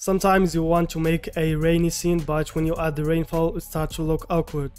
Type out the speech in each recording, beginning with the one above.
Sometimes you want to make a rainy scene, but when you add the rainfall, it starts to look awkward.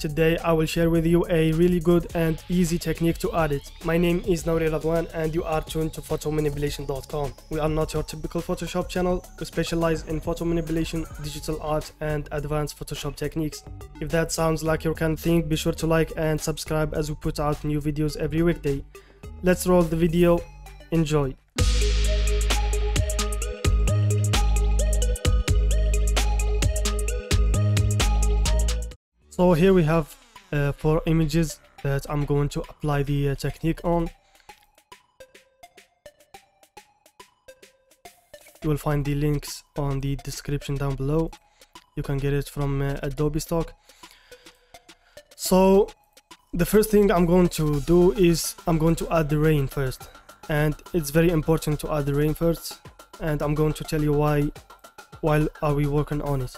Today I will share with you a really good and easy technique to add it. My name is Naouri Redouane and you are tuned to photomanipulation.com. We are not your typical Photoshop channel, we specialize in photo manipulation, digital art and advanced Photoshop techniques. If that sounds like your kind of thing, be sure to like and subscribe as we put out new videos every weekday. Let's roll the video, enjoy. So here we have uh, four images that I'm going to apply the uh, technique on. You will find the links on the description down below. You can get it from uh, Adobe Stock. So the first thing I'm going to do is I'm going to add the rain first. And it's very important to add the rain first. And I'm going to tell you why while are we working on it.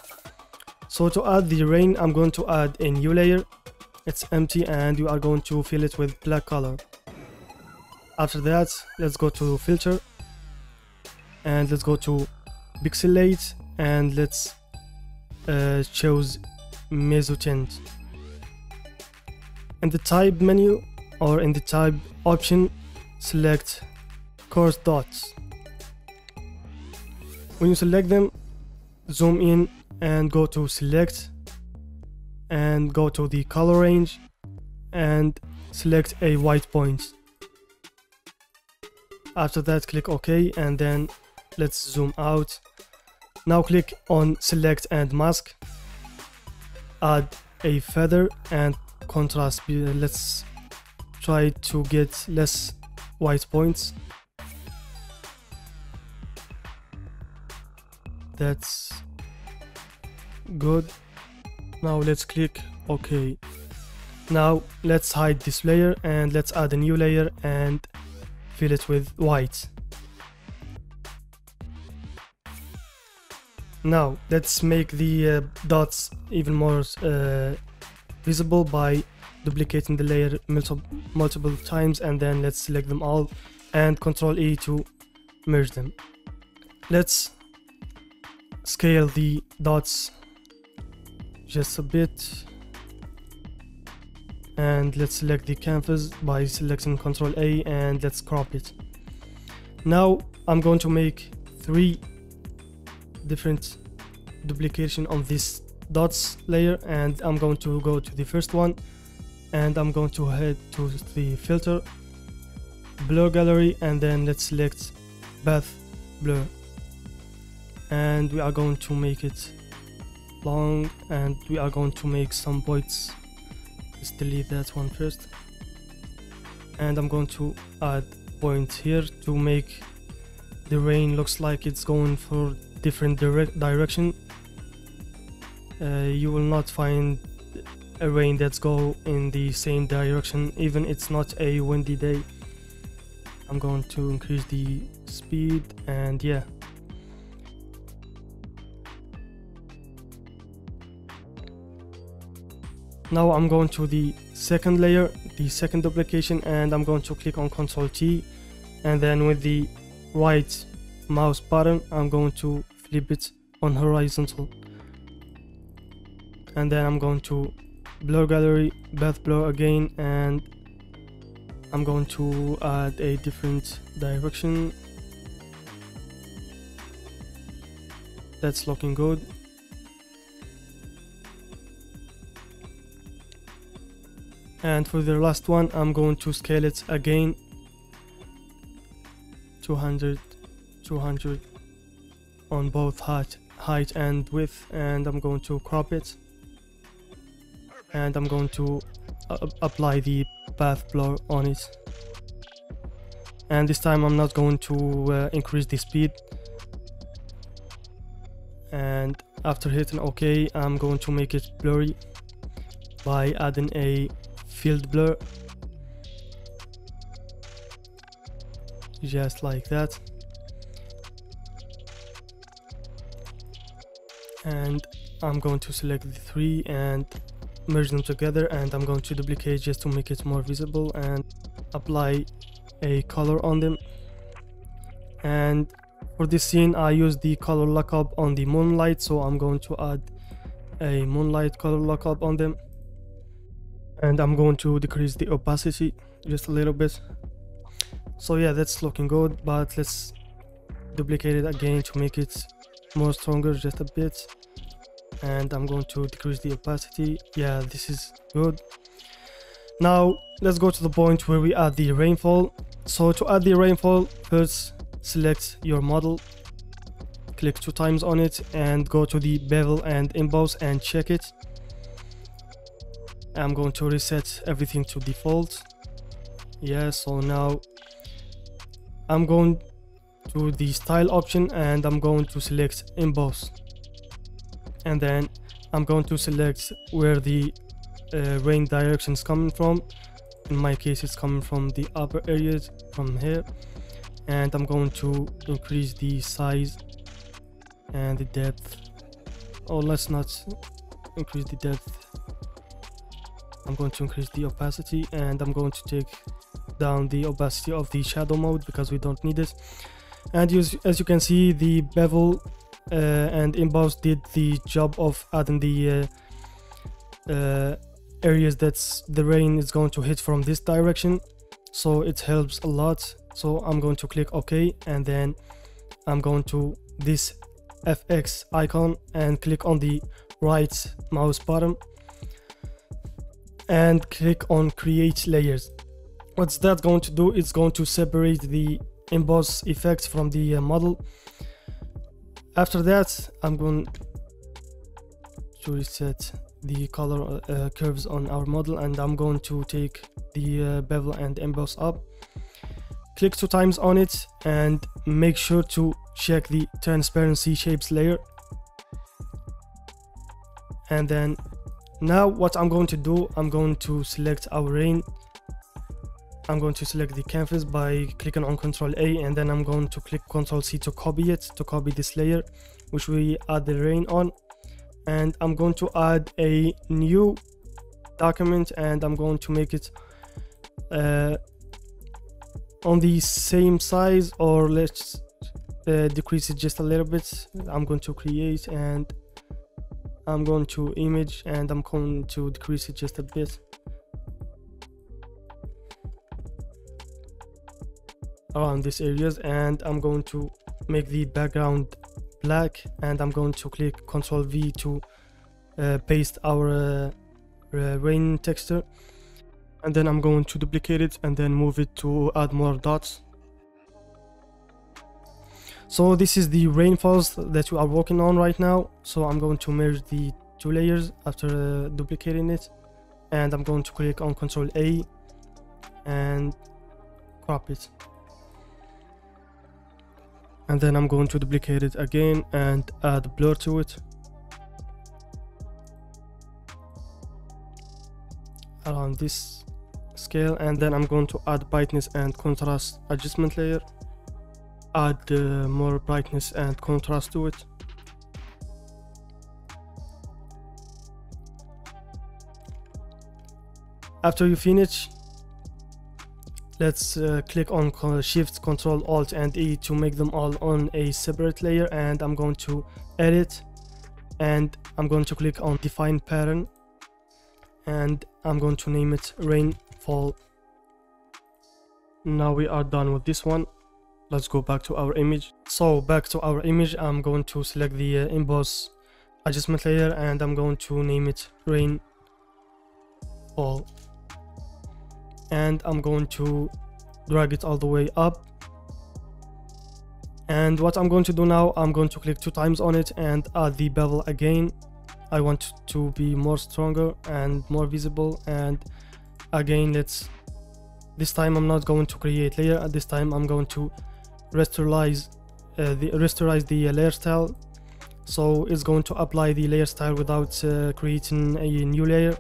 So to add the rain, I'm going to add a new layer. It's empty and you are going to fill it with black color. After that, let's go to filter and let's go to pixelate and let's uh, choose mezzotint. In the type menu or in the type option, select coarse dots. When you select them, zoom in and go to select and go to the color range and select a white point. After that click ok and then let's zoom out. Now click on select and mask. Add a feather and contrast. Let's try to get less white points. That's good. Now let's click ok. Now let's hide this layer and let's add a new layer and fill it with white. Now let's make the uh, dots even more uh, visible by duplicating the layer multiple, multiple times and then let's select them all and control E to merge them. Let's scale the dots just a bit. And let's select the canvas by selecting Ctrl A and let's crop it. Now I'm going to make three different duplication on this dots layer and I'm going to go to the first one and I'm going to head to the filter blur gallery and then let's select path blur. And we are going to make it long and we are going to make some points let's delete that one first. And I'm going to add points here to make the rain looks like it's going for different direct direction. Uh, you will not find a rain that's go in the same direction even it's not a windy day. I'm going to increase the speed and yeah now I'm going to the second layer the second duplication and I'm going to click on Ctrl T. And then with the right mouse button I'm going to flip it on horizontal. And then I'm going to blur gallery path blur again and I'm going to add a different direction. That's looking good and for the last one I'm going to scale it again. 200 200 on both height height and width. And I'm going to crop it. And I'm going to uh, apply the path blur on it. And this time I'm not going to uh, increase the speed. And after hitting ok I'm going to make it blurry by adding a field blur. Just like that. And I'm going to select the three and merge them together and I'm going to duplicate just to make it more visible and apply a color on them. And for this scene I use the color lookup on the moonlight so I'm going to add a moonlight color lookup on them and I'm going to decrease the opacity just a little bit. So yeah that's looking good but let's duplicate it again to make it more stronger just a bit. And I'm going to decrease the opacity. Yeah this is good. Now let's go to the point where we add the rainfall. So to add the rainfall first select your model click two times on it and go to the bevel and emboss and check it I'm going to reset everything to default. Yeah so now I'm going to the style option and I'm going to select emboss. And then I'm going to select where the uh, rain direction is coming from. In my case it's coming from the upper areas from here. And I'm going to increase the size and the depth. Oh let's not increase the depth I'm going to increase the opacity and I'm going to take down the opacity of the shadow mode because we don't need it. And as, you can see the bevel uh, and emboss did the job of adding the uh, uh, areas that's the rain is going to hit from this direction. So it helps a lot. So I'm going to click OK and then I'm going to this FX icon and click on the right mouse button and click on create layers. What's that going to do? It's going to separate the emboss effect from the uh, model. After that I'm going to reset the color uh, curves on our model and I'm going to take the uh, bevel and emboss up. Click two times on it and make sure to check the transparency shapes layer. And then now what I'm going to do I'm going to select our rain. I'm going to select the canvas by clicking on Ctrl A and then I'm going to click Ctrl C to copy it to copy this layer which we add the rain on. And I'm going to add a new document and I'm going to make it uh, on the same size or let's uh, decrease it just a little bit. I'm going to create and I'm going to image and I'm going to decrease it just a bit. Around these areas and I'm going to make the background black and I'm going to click Ctrl V to uh, paste our uh, uh, rain texture. And then I'm going to duplicate it and then move it to add more dots so this is the rainfalls that we are working on right now. So I'm going to merge the two layers after uh, duplicating it. And I'm going to click on Control A and crop it. And then I'm going to duplicate it again and add blur to it. Around this scale. And then I'm going to add brightness and contrast adjustment layer add uh, more brightness and contrast to it. After you finish let's uh, click on shift control alt and e to make them all on a separate layer and i'm going to edit and i'm going to click on define pattern and i'm going to name it rainfall. Now we are done with this one let's go back to our image. So back to our image i'm going to select the uh, emboss adjustment layer and i'm going to name it rainfall. And I'm going to drag it all the way up. And what I'm going to do now I'm going to click two times on it and add the bevel again. I want to be more stronger and more visible. And again let's this time I'm not going to create layer. At this time I'm going to rasterize uh, the rasterize the layer style. So it's going to apply the layer style without uh, creating a new layer.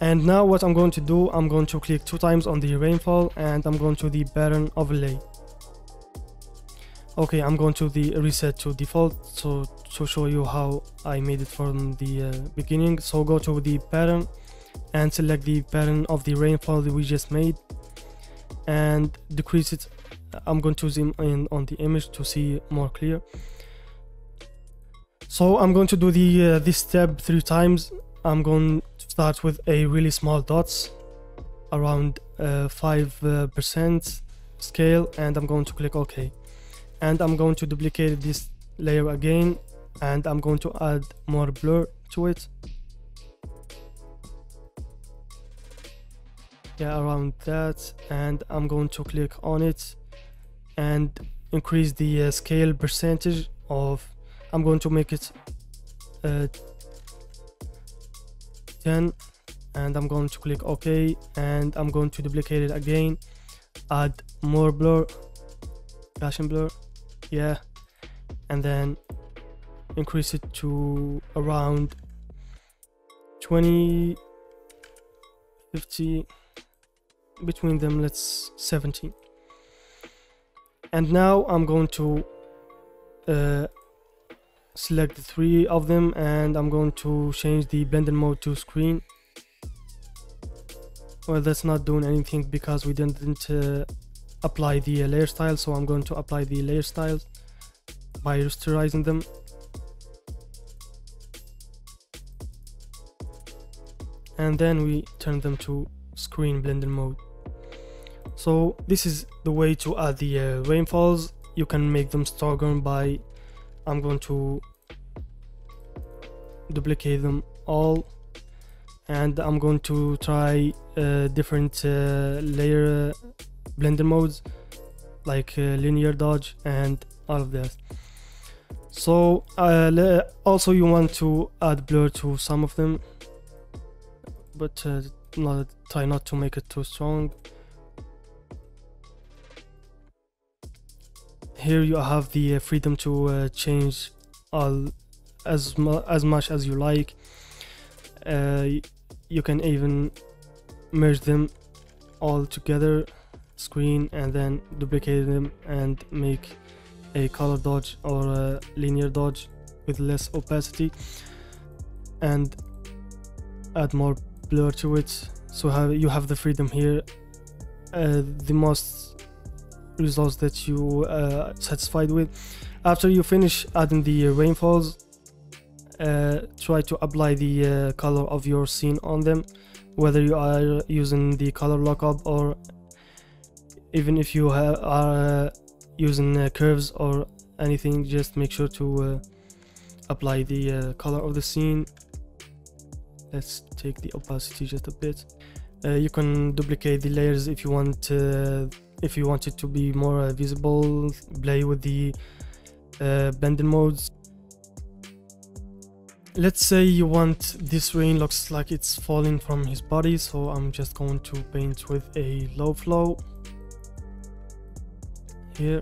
And now what I'm going to do I'm going to click two times on the rainfall and I'm going to the pattern overlay okay I'm going to the reset to default so to show you how I made it from the uh, beginning. So go to the pattern and select the pattern of the rainfall that we just made and decrease it I'm going to zoom in on the image to see more clear. So I'm going to do the uh, this step three times. I'm going to start with a really small dots around uh, 5% uh, scale and I'm going to click OK. And I'm going to duplicate this layer again and I'm going to add more blur to it. Yeah around that and I'm going to click on it and increase the uh, scale percentage of I'm going to make it uh, 10 and I'm going to click OK and I'm going to duplicate it again add more blur Gaussian blur yeah and then increase it to around 20 50 between them let's 17 and now I'm going to uh, select the three of them and I'm going to change the blending mode to screen. Well that's not doing anything because we didn't uh, apply the layer style so I'm going to apply the layer styles by rasterizing them. And then we turn them to screen blending mode so this is the way to add the uh, rainfalls. You can make them stronger by I'm going to duplicate them all. And I'm going to try uh, different uh, layer blender modes like uh, linear dodge and all of that so uh, also you want to add blur to some of them but uh, not try not to make it too strong here you have the uh, freedom to uh, change all as mu as much as you like. Uh, you can even merge them all together screen and then duplicate them and make a color dodge or a linear dodge with less opacity and add more blur to it. So have you have the freedom here. Uh, the most results that you uh, satisfied with. After you finish adding the rainfalls uh, try to apply the uh, color of your scene on them whether you are using the color lookup or even if you are uh, using uh, curves or anything just make sure to uh, apply the color of the scene. Let's take the opacity just a bit. You can duplicate the layers if you want if you want it to be more uh, visible play with the uh, blending modes. Let's say you want this rain looks like it's falling from his body so I'm just going to paint with a low flow. Here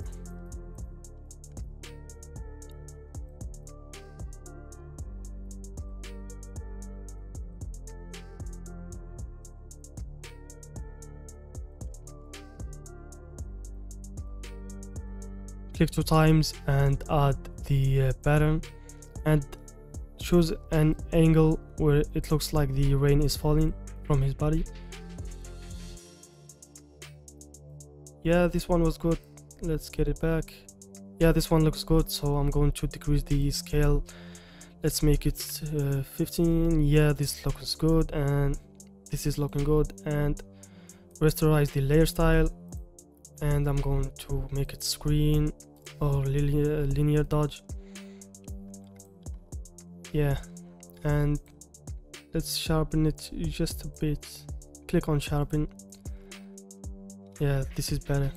click two times and add the uh, pattern and choose an angle where it looks like the rain is falling from his body. Yeah this one was good. Let's get it back. Yeah this one looks good so I'm going to decrease the scale. Let's make it uh, 15 yeah this looks good and this is looking good and rasterize the layer style and I'm going to make it screen or linear, linear dodge. Yeah. And let's sharpen it just a bit. Click on sharpen. Yeah this is better.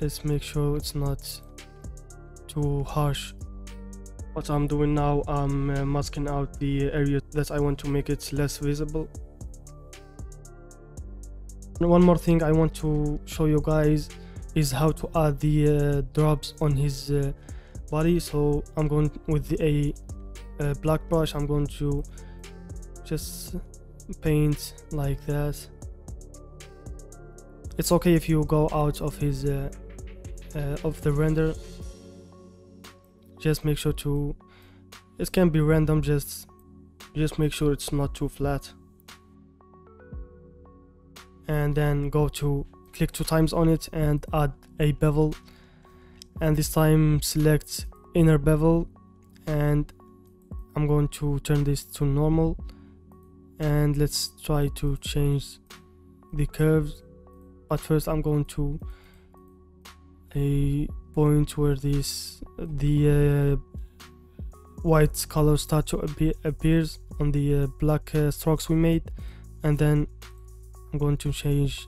Let's make sure it's not too harsh. What I'm doing now I'm uh, masking out the area that I want to make it less visible one more thing I want to show you guys is how to add the uh, drops on his uh, body. So I'm going with a, black brush. I'm going to just paint like that it's okay if you go out of his uh, uh, of the render. Just make sure to it can be random just just make sure it's not too flat and then go to click two times on it and add a bevel. And this time select inner bevel and I'm going to turn this to normal. And let's try to change the curves. But first I'm going to a point where this the uh, white color start to appear appears on the uh, black uh, strokes we made. And then I'm going to change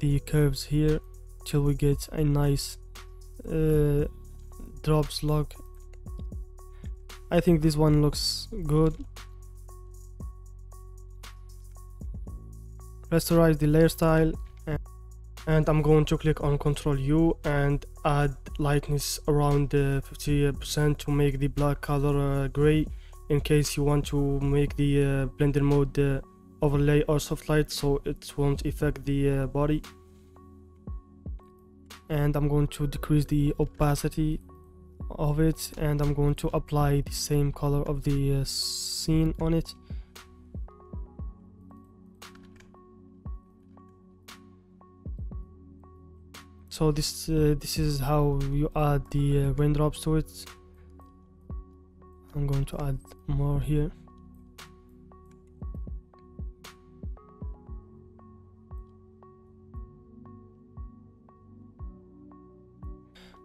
the curves here till we get a nice uh, drop slug I think this one looks good. Rasterize the layer style and, and I'm going to click on Ctrl U and add lightness around 50% uh, to make the black color uh, gray in case you want to make the uh, blender mode uh, overlay or soft light so it won't affect the uh, body. And I'm going to decrease the opacity of it and I'm going to apply the same color of the uh, scene on it. So this uh, this is how you add the uh, raindrops to it. I'm going to add more here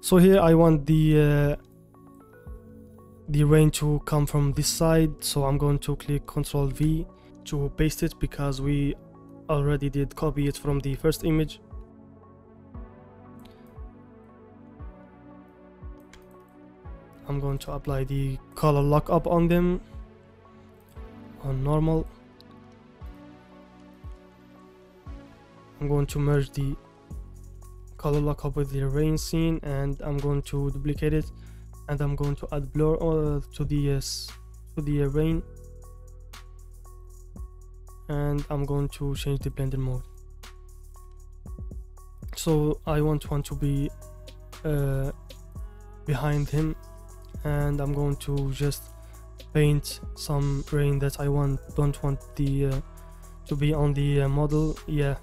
so here I want the uh, the rain to come from this side. So I'm going to click Ctrl V to paste it because we already did copy it from the first image. I'm going to apply the color lookup on them on normal. I'm going to merge the color lookup with the rain scene and I'm going to duplicate it and I'm going to add blur uh, to the uh, to the uh, rain. And I'm going to change the blender mode. So I want one to be uh, behind him and I'm going to just paint some rain that I want don't want the uh, to be on the uh, model. Yeah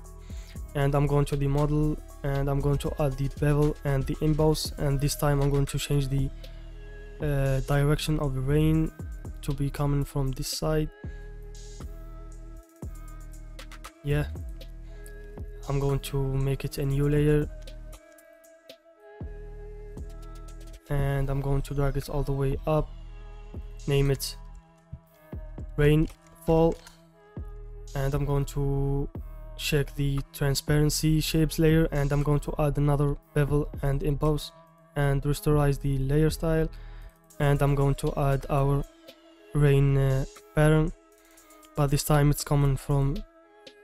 and I'm going to the model and I'm going to add the bevel and the emboss and this time I'm going to change the uh, direction of the rain to be coming from this side. Yeah. I'm going to make it a new layer. And I'm going to drag it all the way up. Name it rainfall. And I'm going to check the transparency shapes layer and I'm going to add another bevel and emboss and rasterize the layer style. And I'm going to add our rain uh, pattern but this time it's coming from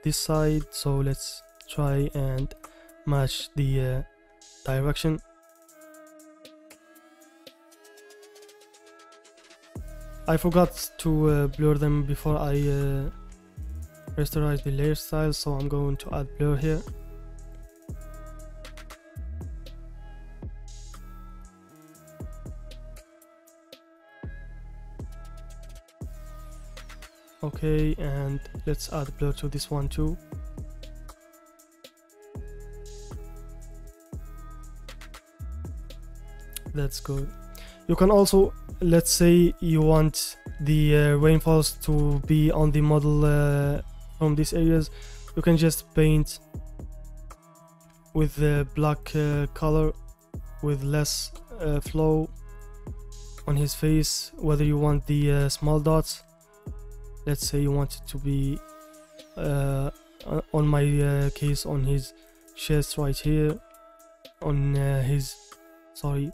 this side so let's try and match the uh, direction. I forgot to uh, blur them before I uh, rasterize the layer style so I'm going to add blur here. Okay and let's add blur to this one too. That's good. You can also let's say you want the uh, rainfalls to be on the model uh, from these areas you can just paint with the black uh, color with less uh, flow on his face whether you want the uh, small dots. Let's say you want it to be uh, on my uh, case on his chest right here on uh, his sorry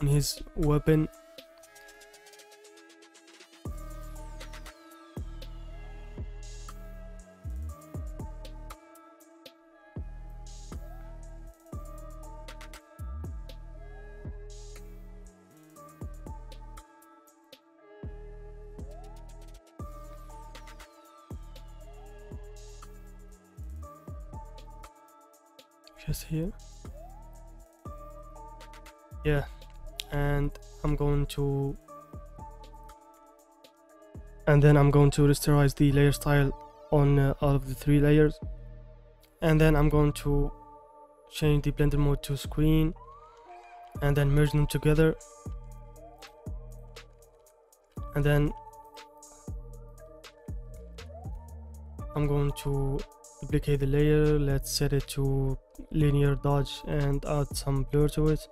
on his weapon just here. Yeah and I'm going to and then I'm going to rasterize the layer style on uh, all of the three layers. And then I'm going to change the blender mode to screen and then merge them together. And then I'm going to duplicate the layer let's set it to linear dodge and add some blur to it.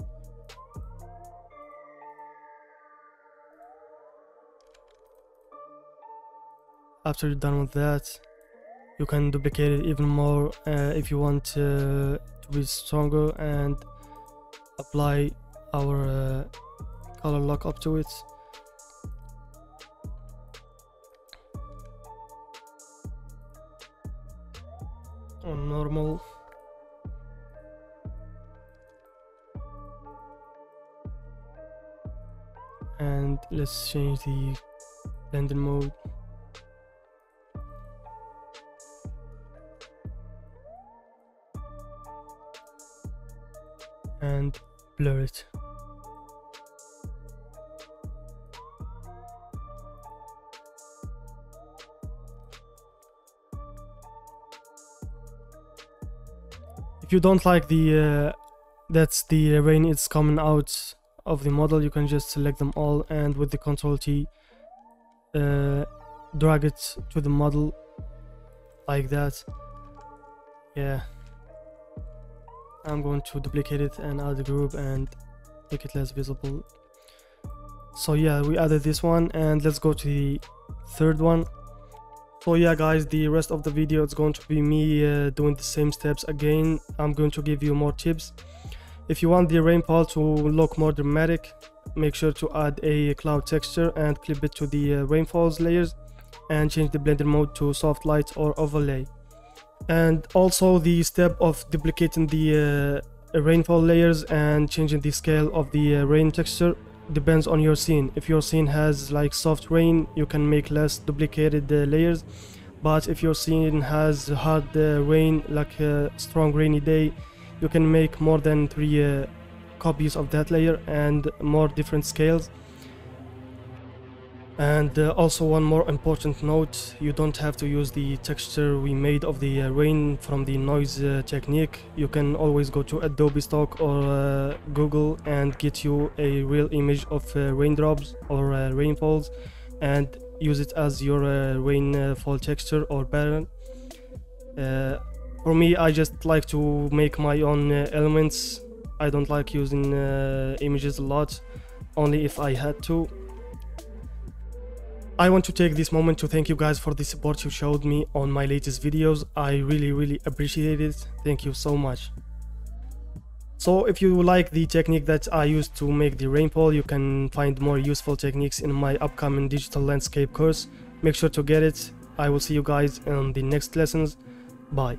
After you're done with that you can duplicate it even more uh, if you want uh, to be stronger and apply our uh, color lock up to it on normal. And let's change the blending mode. And blur it if you don't like the uh, that's the rain it's coming out of the model you can just select them all and with the control T uh, drag it to the model like that. Yeah. I'm going to duplicate it and add the group and make it less visible. So yeah we added this one and let's go to the third one so yeah guys the rest of the video is going to be me uh, doing the same steps again. I'm going to give you more tips. If you want the rainfall to look more dramatic make sure to add a cloud texture and clip it to the uh, rainfalls layers and change the blender mode to soft light or overlay. And also the step of duplicating the uh, rainfall layers and changing the scale of the uh, rain texture depends on your scene. If your scene has like soft rain you can make less duplicated uh, layers. But if your scene has hard uh, rain like a strong rainy day you can make more than three uh, copies of that layer and more different scales and uh, also one more important note you don't have to use the texture we made of the uh, rain from the noise uh, technique. You can always go to adobe stock or uh, google and get you a real image of uh, raindrops or uh, rainfalls and use it as your rainfall texture or pattern. For me i just like to make my own elements. I don't like using images a lot only if i had to I want to take this moment to thank you guys for the support you showed me on my latest videos. I really really appreciate it. Thank you so much. So if you like the technique that I used to make the rainfall, you can find more useful techniques in my upcoming digital landscape course. Make sure to get it. I will see you guys in the next lessons. Bye.